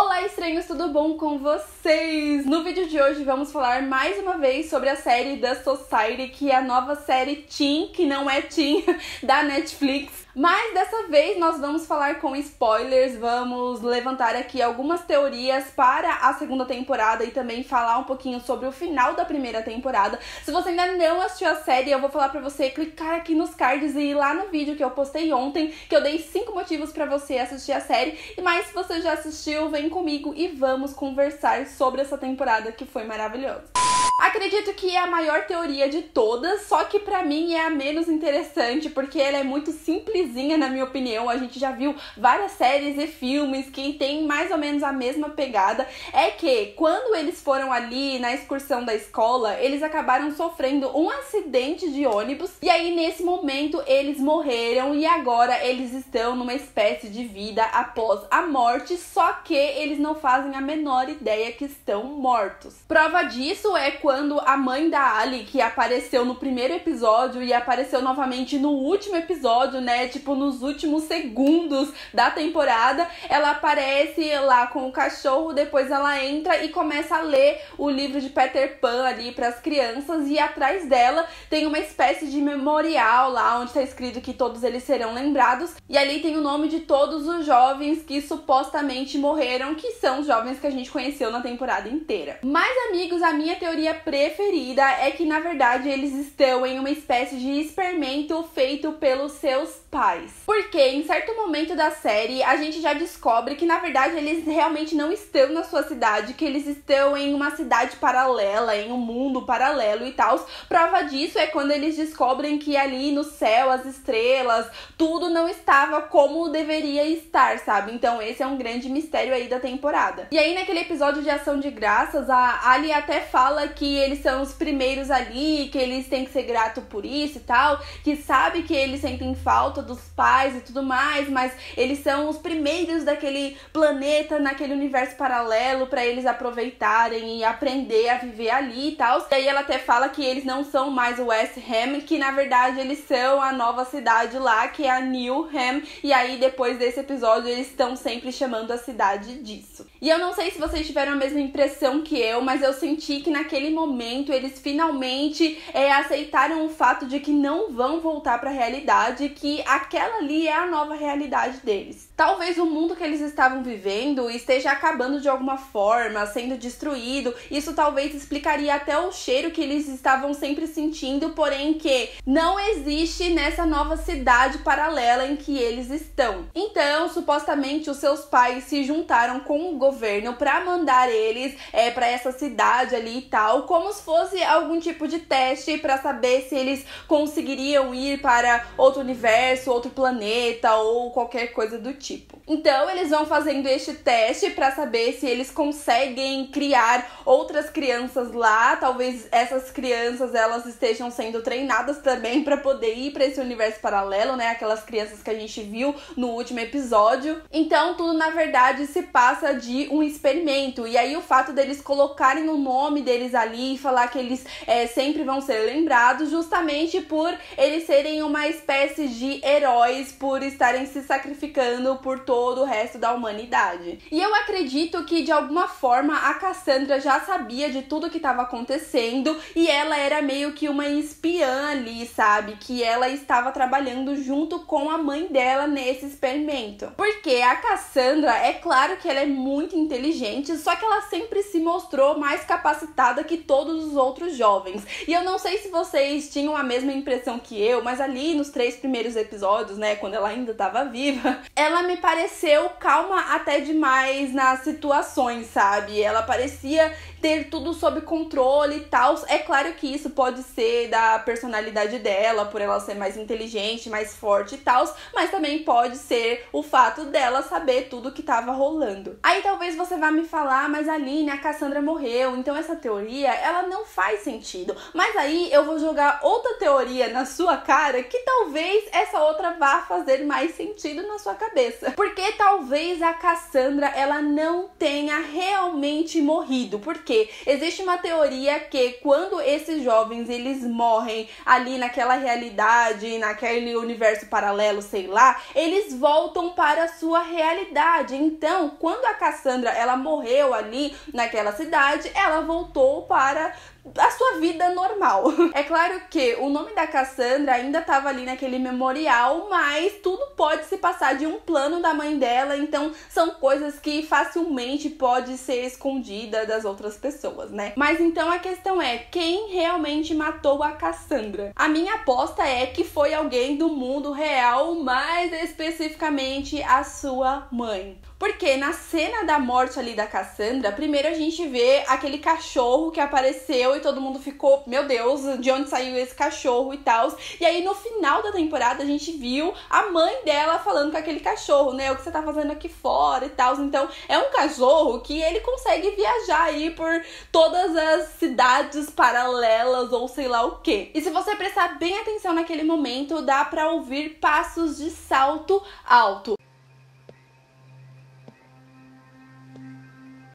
Olá, estranhos, tudo bom com vocês? No vídeo de hoje vamos falar mais uma vez sobre a série The Society, que é a nova série Teen, que não é Teen, da Netflix. Mas dessa vez nós vamos falar com spoilers, vamos levantar aqui algumas teorias para a segunda temporada e também falar um pouquinho sobre o final da primeira temporada. Se você ainda não assistiu a série, eu vou falar para você clicar aqui nos cards e ir lá no vídeo que eu postei ontem, que eu dei cinco motivos para você assistir a série. E mais se você já assistiu, vem comigo e vamos conversar sobre essa temporada que foi maravilhosa. Acredito que é a maior teoria de todas, só que para mim é a menos interessante, porque ela é muito simplesinha na minha opinião. A gente já viu várias séries e filmes que tem mais ou menos a mesma pegada. É que quando eles foram ali na excursão da escola, eles acabaram sofrendo um acidente de ônibus e aí nesse momento eles morreram e agora eles estão numa espécie de vida após a morte, só que eles não fazem a menor ideia que estão mortos. Prova disso é quando quando a mãe da Ali, que apareceu no primeiro episódio e apareceu novamente no último episódio, né? Tipo, nos últimos segundos da temporada, ela aparece lá com o cachorro, depois ela entra e começa a ler o livro de Peter Pan ali para as crianças e atrás dela tem uma espécie de memorial lá onde está escrito que todos eles serão lembrados e ali tem o nome de todos os jovens que supostamente morreram, que são os jovens que a gente conheceu na temporada inteira. Mas amigos, a minha teoria preferida é que na verdade eles estão em uma espécie de experimento feito pelos seus pais. Porque em certo momento da série a gente já descobre que na verdade eles realmente não estão na sua cidade, que eles estão em uma cidade paralela, em um mundo paralelo e tal. Prova disso é quando eles descobrem que ali no céu, as estrelas, tudo não estava como deveria estar, sabe? Então esse é um grande mistério aí da temporada. E aí naquele episódio de Ação de Graças, a Ali até fala que eles são os primeiros ali, que eles têm que ser grato por isso e tal, que sabe que eles sentem falta dos pais e tudo mais, mas eles são os primeiros daquele planeta, naquele universo paralelo para eles aproveitarem e aprender a viver ali e tal. E aí ela até fala que eles não são mais o West Ham, que na verdade eles são a nova cidade lá, que é a New Ham, e aí depois desse episódio eles estão sempre chamando a cidade disso. E eu não sei se vocês tiveram a mesma impressão que eu, mas eu senti que naquele momento eles finalmente é, aceitaram o fato de que não vão voltar para a realidade, que aquela ali é a nova realidade deles. Talvez o mundo que eles estavam vivendo esteja acabando de alguma forma, sendo destruído. Isso talvez explicaria até o cheiro que eles estavam sempre sentindo, porém que não existe nessa nova cidade paralela em que eles estão. Então, supostamente os seus pais se juntaram com o governo para mandar eles é, para essa cidade ali e tal, como se fosse algum tipo de teste para saber se eles conseguiriam ir para outro universo, outro planeta ou qualquer coisa do tipo. Então, eles vão fazendo este teste para saber se eles conseguem criar outras crianças lá, talvez essas crianças elas estejam sendo treinadas também para poder ir para esse universo paralelo, né? Aquelas crianças que a gente viu no último episódio. Então, tudo na verdade se passa de um experimento. E aí o fato deles colocarem o nome deles ali e falar que eles é, sempre vão ser lembrados, justamente por eles serem uma espécie de heróis por estarem se sacrificando por todo o resto da humanidade. E eu acredito que de alguma forma a Cassandra já sabia de tudo que estava acontecendo e ela era meio que uma espiã ali, sabe? Que ela estava trabalhando junto com a mãe dela nesse experimento. Porque a Cassandra, é claro que ela é muito inteligente, só que ela sempre se mostrou mais capacitada que todos os outros jovens. E eu não sei se vocês tinham a mesma impressão que eu, mas ali nos três primeiros episódios, né, quando ela ainda estava viva, ela me pareceu calma até demais nas situações, sabe? Ela parecia ter tudo sob controle e tal. É claro que isso pode ser da personalidade dela, por ela ser mais inteligente, mais forte e tal, mas também pode ser o fato dela saber tudo que estava rolando. Aí talvez você vá me falar, mas Aline, a Cassandra morreu, então essa teoria, ela não faz sentido. Mas aí eu vou jogar outra teoria na sua cara que talvez essa outra vá fazer mais sentido na sua cabeça. cabeça. Porque talvez a Cassandra ela não tenha realmente morrido. Porque existe uma teoria que quando esses jovens eles morrem ali naquela realidade, naquele universo paralelo, sei lá, eles voltam para a sua realidade. Então, quando a Cassandra ela morreu ali naquela cidade, ela voltou para a sua vida normal. É claro que o nome da Cassandra ainda estava ali naquele memorial, mas tudo pode se passar de um plano da mãe dela, então são coisas que facilmente pode ser escondida das outras pessoas, né? Mas então a questão é quem realmente matou a Cassandra? A minha aposta é que foi alguém do mundo real, mais especificamente a sua mãe. Porque na cena da morte ali da Cassandra, primeiro a gente vê aquele cachorro que apareceu e todo mundo ficou, meu Deus, de onde saiu esse cachorro e tal. E aí no final da temporada a gente viu a mãe dela falando com aquele cachorro, né? O que você tá fazendo aqui fora e tal. Então é um cachorro que ele consegue viajar aí por todas as cidades paralelas ou sei lá o que. E se você prestar bem atenção naquele momento, dá para ouvir passos de salto alto.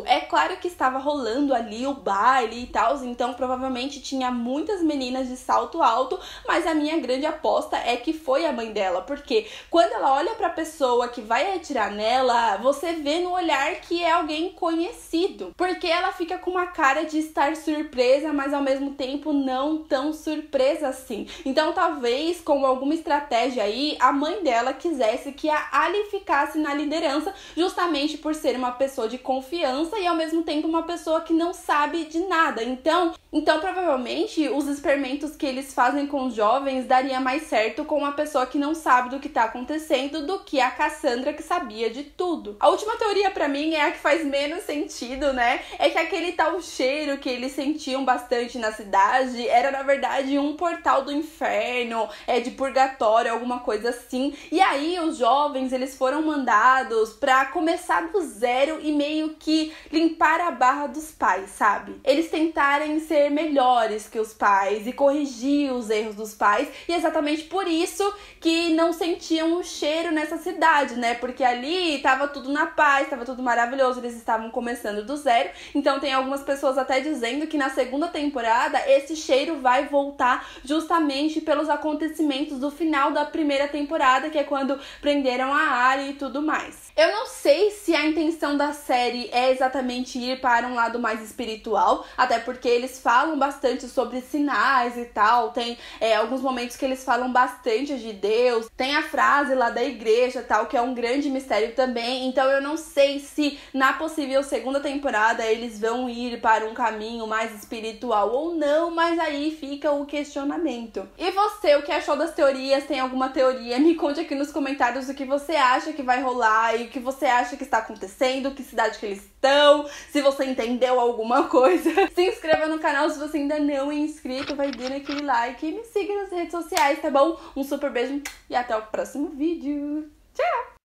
É claro que estava rolando ali o baile e tal, então provavelmente tinha muitas meninas de salto alto, mas a minha grande aposta é que foi a mãe dela, porque quando ela olha para a pessoa que vai atirar nela, você vê no olhar que é alguém conhecido, porque ela fica com uma cara de estar surpresa, mas ao mesmo tempo não tão surpresa assim. Então talvez com alguma estratégia aí, a mãe dela quisesse que a Ali ficasse na liderança, justamente por ser uma pessoa de confiança e ao mesmo tempo uma pessoa que não sabe de nada. Então, então provavelmente os experimentos que eles fazem com os jovens daria mais certo com uma pessoa que não sabe do que tá acontecendo do que a Cassandra que sabia de tudo. A última teoria para mim é a que faz menos sentido, né? É que aquele tal cheiro que eles sentiam bastante na cidade era na verdade um portal do inferno, é de purgatório, alguma coisa assim. E aí os jovens, eles foram mandados para começar do zero e meio que limpar a barra dos pais, sabe? Eles tentarem ser melhores que os pais e corrigir os erros dos pais, e exatamente por isso que não sentiam o cheiro nessa cidade, né? Porque ali tava tudo na paz, tava tudo maravilhoso, eles estavam começando do zero. Então tem algumas pessoas até dizendo que na segunda temporada esse cheiro vai voltar justamente pelos acontecimentos do final da primeira temporada, que é quando prenderam a Ari e tudo mais. Eu não sei se a intenção da série é exatamente ir para um lado mais espiritual, até porque eles falam bastante sobre sinais e tal. Tem é, alguns momentos que eles falam bastante de Deus. Tem a frase lá da igreja tal, que é um grande mistério também. Então eu não sei se na possível segunda temporada eles vão ir para um caminho mais espiritual ou não, mas aí fica o questionamento. E você, o que achou das teorias? Tem alguma teoria? Me conte aqui nos comentários o que você acha que vai rolar e o que você acha que está acontecendo, que cidade que eles estão, se você entendeu alguma coisa. Se inscreva no canal se você ainda não é inscrito, vai dando aquele like e me siga nas redes sociais, tá bom? Um super beijo e até o próximo vídeo. Tchau!